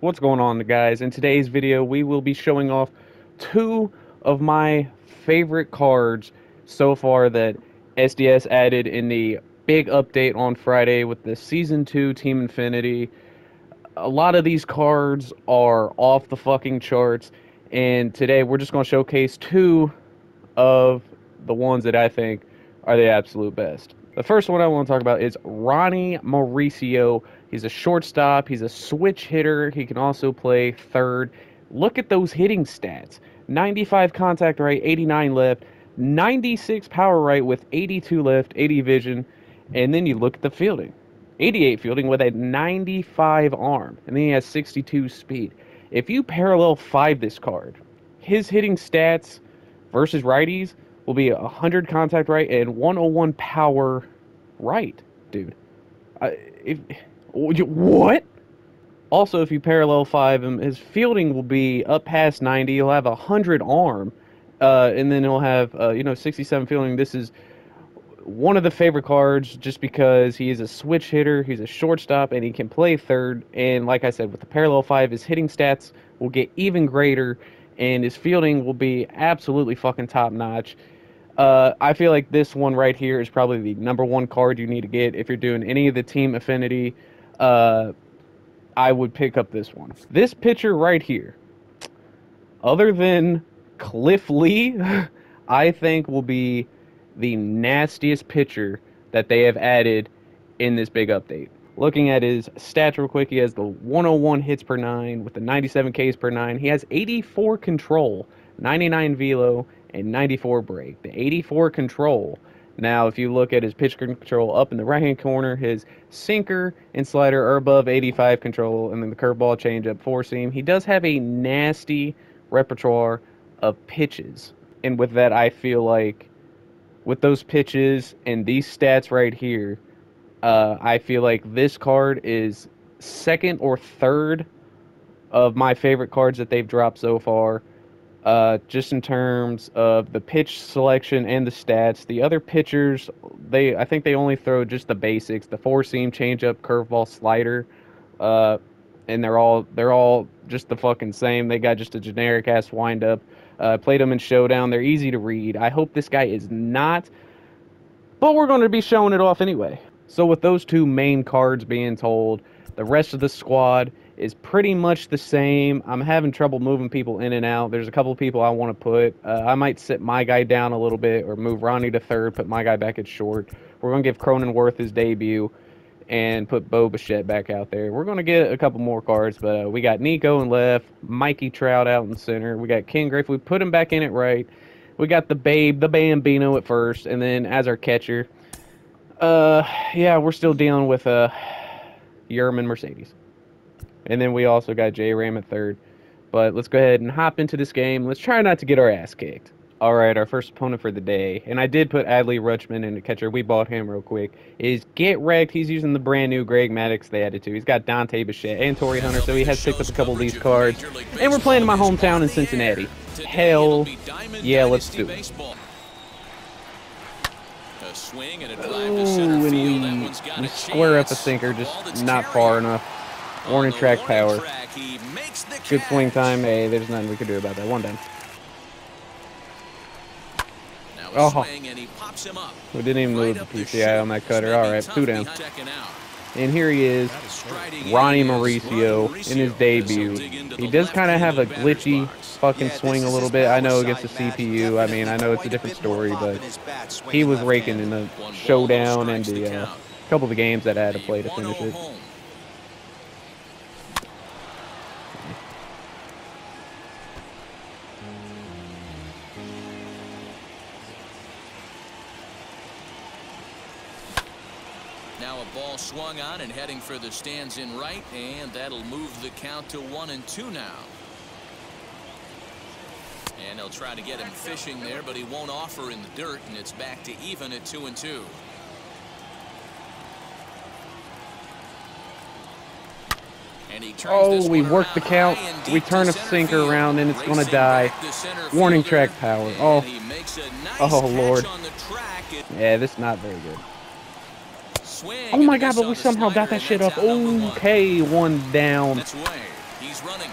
What's going on guys? In today's video we will be showing off two of my favorite cards so far that SDS added in the big update on Friday with the Season 2 Team Affinity. A lot of these cards are off the fucking charts and today we're just going to showcase two of the ones that I think are the absolute best. The first one I want to talk about is Ronny Mauricio He's a shortstop. He's a switch hitter. He can also play third. Look at those hitting stats 95 contact right, 89 left, 96 power right with 82 left, 80 vision. And then you look at the fielding 88 fielding with a 95 arm. And then he has 62 speed. If you parallel 5 this card, his hitting stats versus righties will be 100 contact right and 101 power right, dude. Uh, if what? Also, if you parallel five him, his fielding will be up past 90. He'll have a 100 arm, uh, and then he'll have, uh, you know, 67 fielding. This is one of the favorite cards just because he is a switch hitter, he's a shortstop, and he can play third. And like I said, with the parallel five, his hitting stats will get even greater, and his fielding will be absolutely fucking top notch. Uh, I feel like this one right here is probably the number one card you need to get if you're doing any of the team affinity uh, I would pick up this one. This pitcher right here, other than Cliff Lee, I think will be the nastiest pitcher that they have added in this big update. Looking at his stats real quick, he has the 101 hits per nine with the 97 Ks per nine. He has 84 control, 99 velo, and 94 break. The 84 control now, if you look at his pitch control up in the right hand corner, his sinker and slider are above 85 control, and then the curveball, changeup, four seam. He does have a nasty repertoire of pitches. And with that, I feel like with those pitches and these stats right here, uh, I feel like this card is second or third of my favorite cards that they've dropped so far uh, just in terms of the pitch selection and the stats. The other pitchers, they I think they only throw just the basics: the four seam, changeup, curveball, slider, uh, and they're all they're all just the fucking same. They got just a generic ass windup. Uh, played them in showdown. They're easy to read. I hope this guy is not, but we're going to be showing it off anyway. So with those two main cards being told, the rest of the squad is pretty much the same. I'm having trouble moving people in and out. There's a couple people I want to put. Uh, I might sit my guy down a little bit or move Ronny to third, put my guy back at short. We're going to give Cronenworth his debut and put Bo Bichette back out there. We're going to get a couple more cards, but uh, we got Niko in left, Mikey Trout out in center. We got Ken Griff. We put him back in at right. We got the Babe, the Bambino at first, and then as our catcher. Uh, yeah, we're still dealing with uh, Yermin Mercedes. And then we also got J Ram at third. But let's go ahead and hop into this game. Let's try not to get our ass kicked. All right, our first opponent for the day, and I did put Adley Rutschman in the catcher. We bought him real quick. Is Get Wrecked. He's using the brand new Greg Maddux they added to. He's got Dante Bichette and Torii Hunter, so he has picked up a couple of these cards. And we're playing in my hometown in Cincinnati. Hell yeah, let's do it. Ooh, and we, we square up a sinker, just not far enough. Warning track power. Good swing time. Hey, there's nothing we can do about that. One down. Oh, we didn't even move the PCI on that cutter. All right, two down. And here he is, Ronny Mauricio in his debut. He does kind of have a glitchy fucking swing a little bit. I know against the CPU. I mean, I know it's a different story, but he was raking in the showdown and the uh, couple of the games that I had to play to finish it. Now a ball swung on and heading for the stands in right, and that'll move the count to one and two now. And they'll try to get him fishing there, but he won't offer in the dirt, and it's back to even at two and two. oh, we work the count. We turn a sinker field, around, and it's going to die. Warning track power. Oh, oh Lord. Yeah, this is not very good. Oh my god, but we somehow got that shit up. Okay, one down. He's running.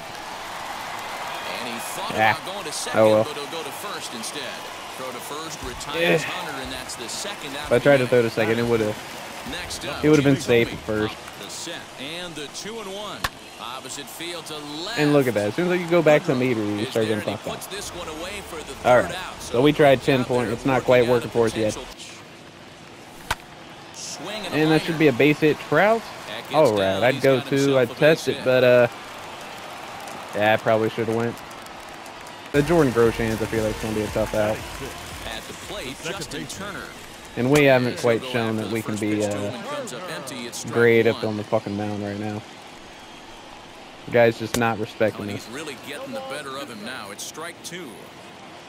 And he thought Ah. about going to second, Oh, well. but he'll go to first instead. Throw to first, Yeah. retires Hunter, and that's the second out If I tried to throw to second, it would have. Next up, It would've been safe at first. The set and the two and one. Opposite field to left. And look at that. As soon as you go back to meter, you start getting fucked up. this one away for the All right. out. So we tried 10 point. It's not quite working for us yet. Potential- Swing and, And that should be a base hit Trout. That gets All down. right, I'd go got to. I'd test it, but uh, yeah, I probably should have went. The Jordan Groshans, I feel like it's gonna be a tough out, At the plate, Justin Turner. and we haven't quite shown that we can be pitch to him uh, and comes up empty. It's strike great up on the fucking mound right now. The guy's just not respecting he's us. really getting the better of him now. It's strike two.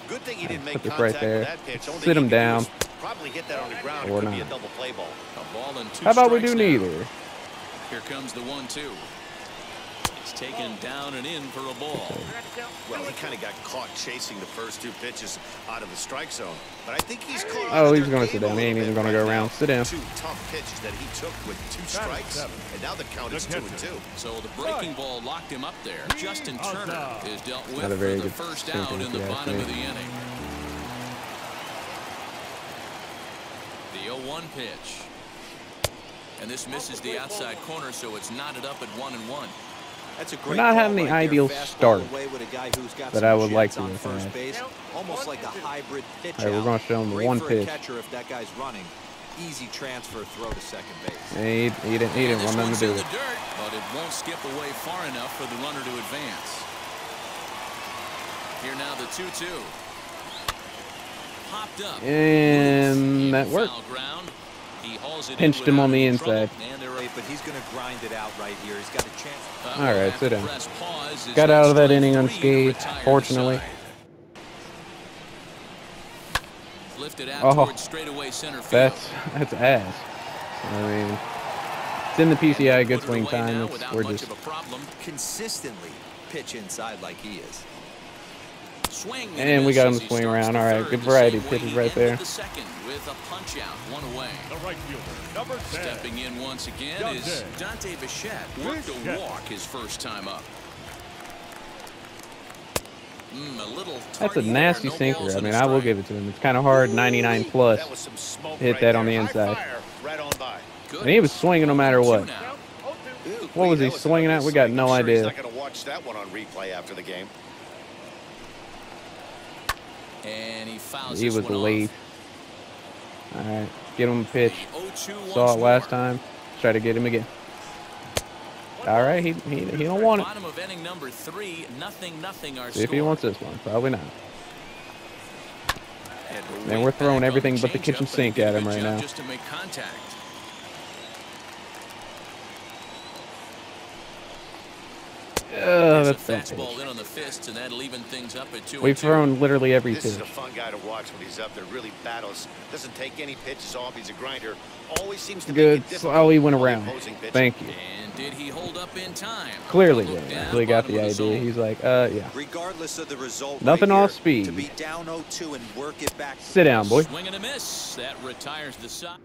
Good thing he didn't make Put this contact right there. with that pitch. Only Sit him he do down. Is Probably hit that on the ground. Or it could be a double play ball. A ball and two How about we do strikes now. neither? Here comes the one-two. It's taken down and in for a ball. Well, he kind of got caught chasing the first two pitches out of the strike zone. But I think he's caught Oh, he's gonna sit down. He ain't even gonna go around. Sit down. Two tough pitches that he took with two strikes, and now the count is two and two. So the breaking ball locked him up there. Justin Turner is dealt with Not a for very the first sinker, out in the bottom of the inning. 0-1 pitch. And this misses the outside corner, so it's knotted up at one and one. That's a We're not having the right ideal Fastball start with a guy who's got that I would like to have first had. base, almost like a hybrid pitch All right, we're gonna show him the Great one pitch. catcher if that guy's running. Easy transfer throw to second base. He, he didn't. He didn't want this nothing one's to do in with the it. dirt, but it won't skip away far enough for the runner to advance. Here now the 2-2. Popped up. And that worked. Pinched him on the inside. Right, but he's going to grind it out right here. He's got a chance. All right, sit down. press pause as Got out of that inning unscathed, fortunately. Lifted out Oh, straightaway center field. That's that's ass. I mean, it's in the PCI good swing time. We're just of a problem. Consistently pitch inside like he is. Swing And a we got him miss to swing around. All right, good variety same pitches right there. The second with a punch out, one away. The right fielder, number 10. Stepping in once again Dante. is Dante Bichette. Worked a walk his first time up. Mm, a little That's a nasty no sinker. I mean, I will give it to him. It's kind of hard, 99 plus. That was some smoke Hit right that on the inside. right on by. Good. And he was swinging no matter what. What was he swinging at? We got ugly no swing. I'm sure He's idea. not going to watch that one on replay after the game. And he fouls He was late. All right, get him a pitch. Oh Saw it last time. Try to get him again. All right, he he, he don't want it. Bottom of inning number three, nothing, nothing. Our See if he wants this one. Probably not. Man, we're throwing everything but the kitchen sink at him right now. Just to make contact. Oh, There's a that's that fastball pitch. in on the fists, and that'll even things up at two. We've thrown literally every This pitch. is a fun guy to watch when he's up there. Really battles. Doesn't take any pitches off. He's a grinder. Always seems to Good. make it Slowly went around. Thank you. And did he hold up in time? Clearly Look did. down, Clearly got the idea. He's like, uh, yeah. Regardless of the result, Nothing right off speed. To be down 0-2 and work it back. Sit down, boy. Swing and a miss. That retires the side.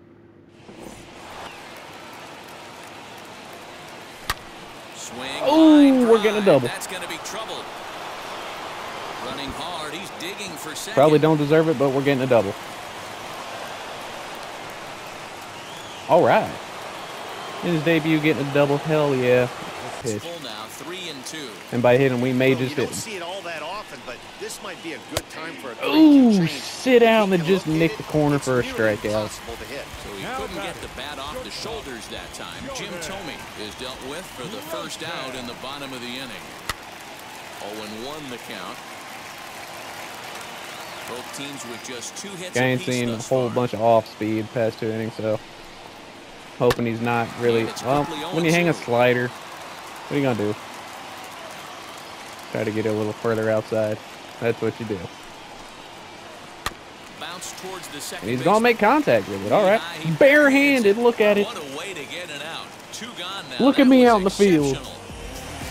Line we're getting a double. That's going to be trouble. Running hard. He's digging for second. Probably don't deserve it, but we're getting a double. All right. In his debut, getting a double. Hell yeah. It's Pitch. full now. Three and two. And by hitting, we may Well, just you hit see it all that often, but this might be a good time for a Ooh, sit down and just nick the corner for a nearly strikeout. to hit. So he couldn't get the bat off the shoulders that time. Jim Thome is dealt with for the first out in the bottom of the inning. 0-1 the count. Both teams with just two hits I ain't seen a whole far. bunch of off speed past two innings, so hoping he's not really. Well, when you hang a slider, what are you gonna do? Try to get it a little further outside. That's what you do. Bounce towards the second And he's gonna make contact with it. All right, barehanded. Look at it. What a way to get it out. Two gone now. Look at me out in the field. exceptional.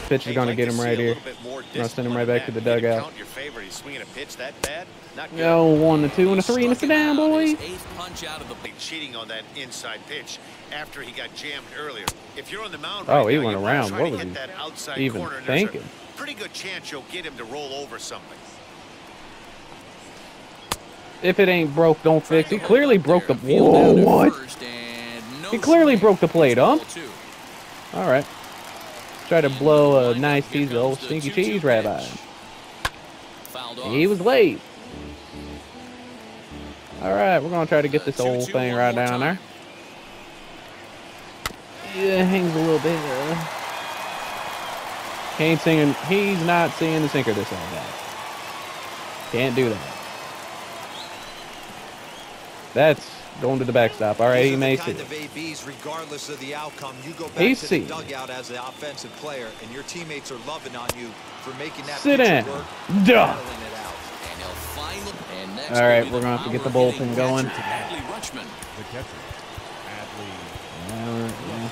pitch is going to get him right here. little bit more gonna send him right back to the dugout. count your favorite. He's swinging a pitch that bad. Not good. Go one to two and a three and a sit down, out, boy. punch out of the cheating on that inside pitch after he got jammed earlier. If you're on the mound Oh, right he now, went around. What was he even corner, and thinking? Pretty good chance you'll get him to roll over something. If it ain't broke, don't fix it. He clearly broke the. Field Whoa, what? first, and no He clearly broke the plate, huh? All right. Try to blow a nice piece of old stinky cheese rabbi. pitch. Fouled off. He was late. All right, we're gonna try to get this old thing right down there. Yeah, hangs a little bit. Uh, he ain't singing. He's not singing the sinker this all guys. Can't do that. That's going to the backstop. All right, he may the see. kind of ABs, regardless of the outcome, you go back He's to seen. the dugout as the offensive player, and your teammates are loving on you for making that Sit pitcher down. work, Duh. battling it out. And he'll finally. And next All will right, be we're gonna have to get the power bullpen going. Adley Rutschman. The catcher, Adley Uh, yeah.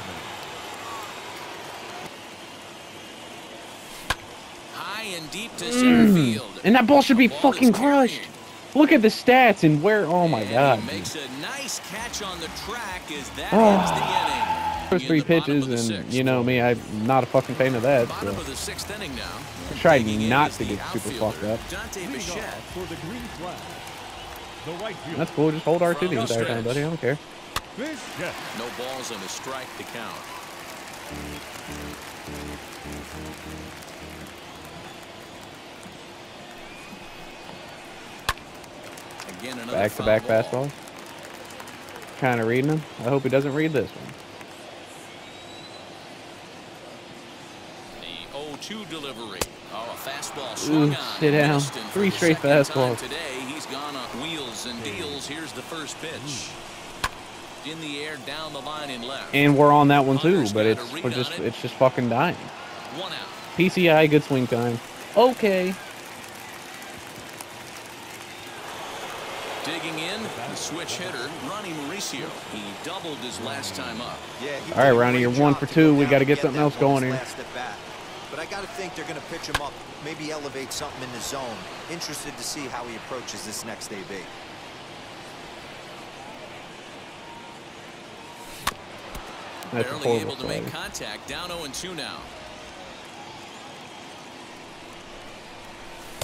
High and deep to center field. Mm. And that ball should be ball fucking crushed. carrying. Look at the stats and where. Oh my And god. Makes a nice catch on the track as that Ah. ends the inning. First three pitches, and sixth. you know me, I'm not a fucking fan of that. So. of the sixth inning now. Tried Digging in not to get super fucked up. Dante leading for the green flag. The right That's cool. Just hold R2 the From the entire time, buddy. I don't care. No balls and a strike to count. Again, another Back to back ball. fastball. Kind of reading him. I hope he doesn't read this one. The 0-2 delivery. Oh, a fastball swung Ooh, on. sit down. and Three straight fastballs. Today, he's gone on wheels and deals. Here's the first pitch. In the air, down the line in left. And we're on that one too, but it's we're just it. it's just fucking dying. One out. PCI, good swing time. Okay. Digging in, the switch hitter, Ronny Mauricio. He doubled his last time up. Yeah, All right, Ronny, you're one for two. We gotta get something else going here. last at bat. But I got to think they're going to pitch him up, maybe elevate something in the zone. Interested to see how he approaches this next AB. That's Barely able to make contact. Down 0-2 now. And he looks at his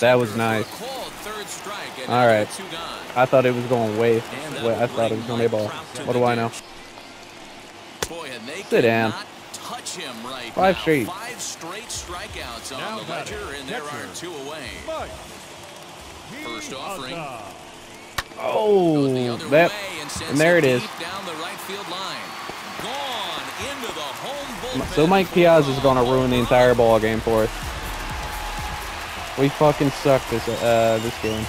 That was sinker for a nice. called third strike, and All two gone. I thought it was going way. And way I thought it was going to be a ball. Mike Trout to What do I know? dish. Boy, and they Sit down. cannot touch him right Five now. straight. Five straight strikeouts on Now the batting, ledger, and there catcher. are two away. Mike. First offering. Oh, Goes the other that. and, and there it is. Down the right field line. Gone into the home So Mike Piazza is going to ruin the entire ball game for us. We fucking suck this uh this game.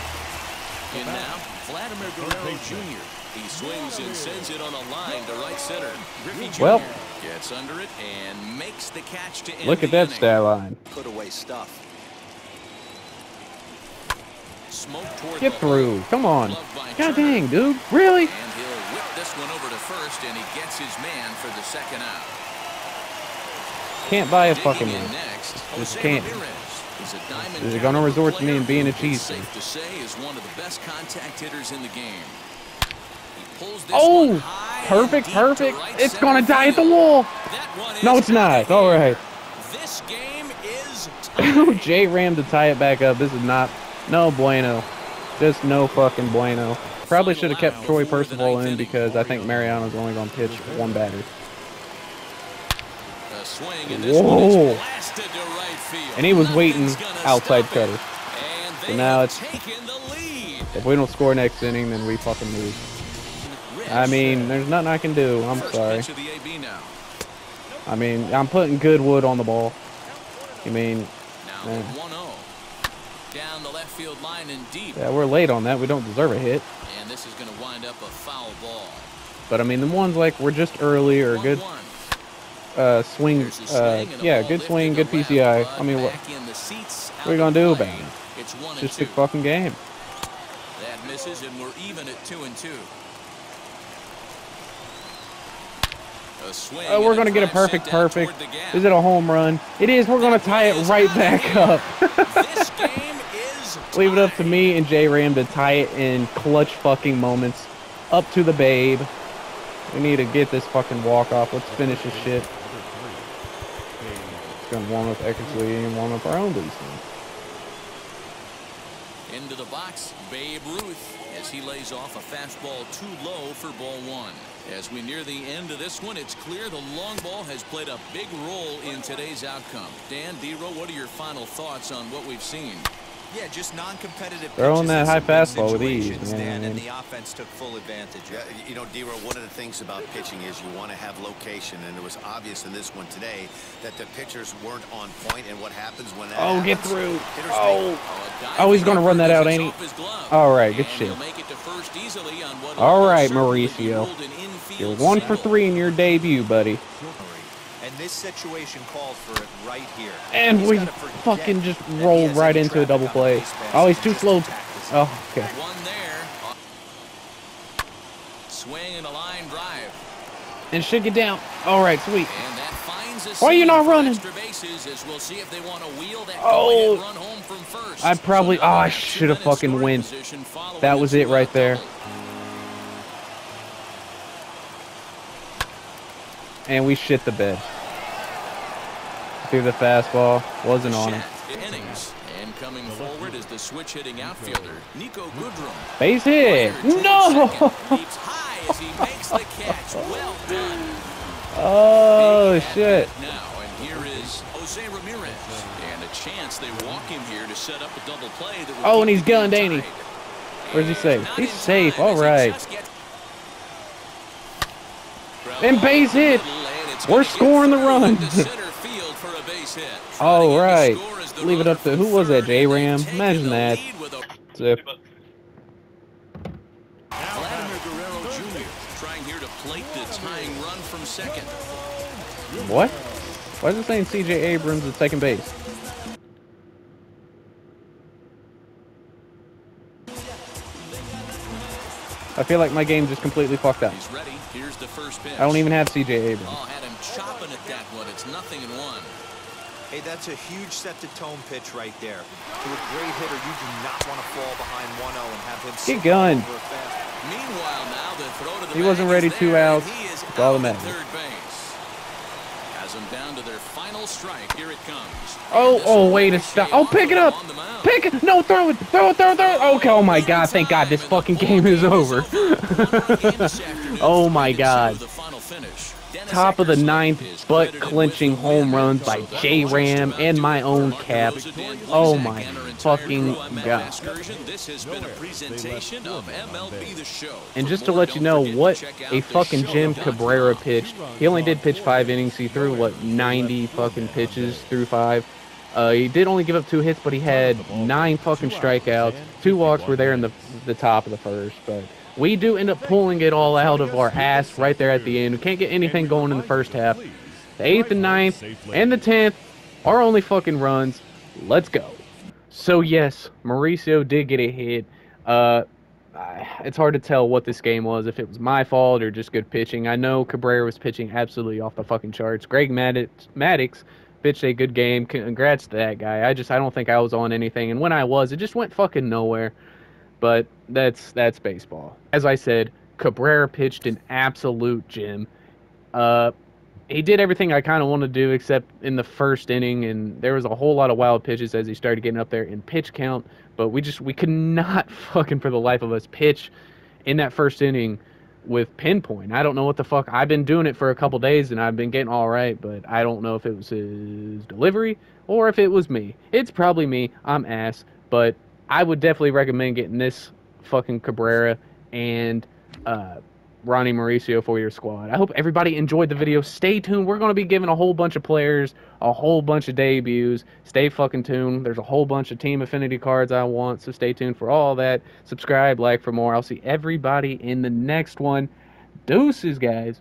And now, Vladimir Guerrero Jr. He swings and sends it on a line to right center. Griffey Jr. Well. gets under it and makes the catch to end Look at that inning. stat line. Put away stuff. Smoke Get through. Come on. God dang, dude. Really? And he'll whip this one over to first, and he gets his man for the second out. Can't buy a Digging fucking in one. next, Just can't. Ramirez is a diamond Is it gonna resort to me and being a cheese safe to say is one of the best contact hitters in the game. He pulls this Oh, one high and perfect, perfect. right It's gonna die at the wall. No, it's not. All right. All here. right. This game is tied. J Ram to tie it back up. This is not no bueno. Just no fucking bueno. Probably should have kept Troy Percival in because I think Mariano's only going to pitch one batter. Swing, and this one Whoa. is blasted to right field. And he was waiting outside cutter. And So now it's- taken the lead. If we don't score next inning, then we fucking lose. I mean, there's nothing I can do. I'm sorry. pitch of the AB now. I mean, I'm putting good wood on the ball. I mean. 1-0. Down the left field line and deep. yeah, we're late on that. We don't deserve a hit. And this is going to wind up a foul ball. But I mean, the ones like we're just early or good 1-1. Uh, swing. Uh, swing and a yeah, good swing, good PCI. I mean, what? back in the seats, what are you gonna do play. about it? It's just a fucking game. That misses, and we're even at two and two. A swing Oh, we're gonna get a perfect, perfect. toward the gap. Is it a home run? It is. We're gonna tie it right back up. this game is Leave it up to me and J Ram to tie it in clutch fucking moments. Up to the babe. We need to get this fucking walk off. Let's finish this shit. It's gonna warm up Eckersley and warm up our own. Into the box, Babe Ruth, as he lays off a fastball too low for ball one. As we near the end of this one, it's clear the long ball has played a big role in today's outcome. Dan, Dero, what are your final thoughts on what we've seen? Yeah, just non-competitive Throwing pitches that high fastball with ease, situations, Dan, and the offense took full advantage. Yeah, you know, Dero, one of the things about pitching is you want to have location, and it was obvious in this one today that the pitchers weren't on point, and what happens when that Oh, get through. Oh. Oh, he's gonna run that out, gets ain't he? off his glove. All right, good shit. he'll make it to first easily on what All will right, certainly be Mauricio. ruled an infield You're one for three in your debut, buddy. And this situation calls for it right here. And He's we fucking just that he rolled right into a double play. base Oh, he's too slow. Oh, okay. One there. Swing and a line drive. And should get down. All right, sweet. And that finds a Why are you not running? Extra bases as we'll see if they want to wheel that Oh. go-ahead run home from first. I probably- So oh, I should have fucking win. That was it right there. And we shit the bed. Through the fastball. Wasn't on him. Innings. And coming forward is the switch hitting outfielder, Niko Goodrum. Base hit. No! second, leaps high as he makes the catch. Well done. Oh, shit. Now, and here is Jose Ramirez. And a chance they walk him here to set up a double play that Oh, and he's gunned, ain't he? Where's he safe? He's safe, all right. And base hit. We're scoring the run. into center field for a base hit. Trying All oh, get right. score as the Leave it up to- who was that, they've taken Imagine that. lead with a Zip. Vladimir Guerrero Jr. trying here to plate the tying run from second. What? Why is it saying CJ Abrams at second base? I feel like my game just completely fucked up. He's ready. Here's the first pitch. I don't even have CJ Abrams. Oh, had him chopping at that one. It's nothing in one. Hey, that's a huge set-to-tone pitch right there. To a great hitter, you do not want to fall behind 1-0 and have him sit gun. over a fastball. Meanwhile, now the throw to the He wasn't ready, two outs. He is It's all out that matters. third base. Has them down to their final strike. Here it comes. Oh, oh, will way to stop. Oh, pick it up. on the mound. Pick it. No, throw it. Throw it, throw it, throw it. Okay, oh my god, thank god this fucking game is over. Oh my God. Top of the ninth, butt clenching home runs by J Ram and my own cap. Oh my fucking god. And just to let you know what a fucking gem Cabrera pitched. He only did pitch five innings. He threw what 90 fucking pitches through five. Uh, he did only give up two hits, but he had nine fucking strikeouts. Two walks were there in the the top of the first, but we do end up pulling it all out of our ass right there at the end. We can't get anything going in the first half. The eighth and ninth and the tenth are only fucking runs. Let's go. So yes, Mauricio did get a hit. Uh, it's hard to tell what this game was, if it was my fault or just good pitching. I know Cabrera was pitching absolutely off the fucking charts. Greg Maddux pitched a good game. Congrats to that guy. I just I don't think I was on anything, and when I was, it just went fucking nowhere. But that's that's baseball. As I said, Cabrera pitched an absolute gem. Uh, he did everything I kind of want to do except in the first inning, and there was a whole lot of wild pitches as he started getting up there in pitch count. But we just we could not fucking for the life of us pitch in that first inning with pinpoint. I don't know what the fuck. I've been doing it for a couple days and I've been getting all right, but I don't know if it was his delivery or if it was me. It's probably me. I'm ass, but I would definitely recommend getting this fucking Cabrera and uh, Ronnie Mauricio for your squad. I hope everybody enjoyed the video. Stay tuned. We're going to be giving a whole bunch of players, a whole bunch of debuts. Stay fucking tuned. There's a whole bunch of team affinity cards I want, so stay tuned for all that. Subscribe, like for more. I'll see everybody in the next one. Deuces, guys.